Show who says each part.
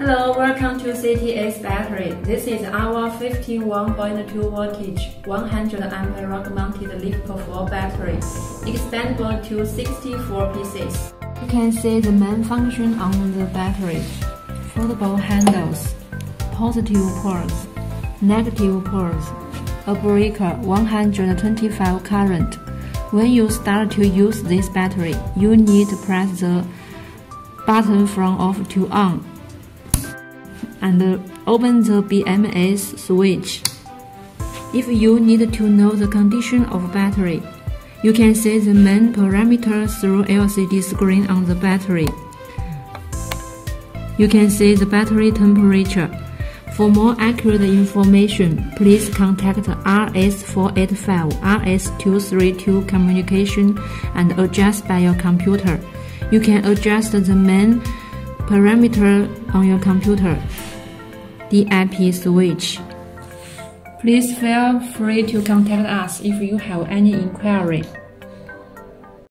Speaker 1: Hello, welcome to CTS Battery. This is our 51.2 voltage, 100 ampere rock-mounted LiFePO4 battery, expandable to 64 pieces. You can see the main function on the battery. Foldable handles, positive poles, negative poles, a breaker 125 current. When you start to use this battery, you need to press the button from off to on and open the BMS switch. If you need to know the condition of battery, you can see the main parameters through LCD screen on the battery. You can see the battery temperature. For more accurate information, please contact RS485 RS232 communication and adjust by your computer. You can adjust the main parameter on your computer the IP switch. Please feel free to contact us if you have any inquiry.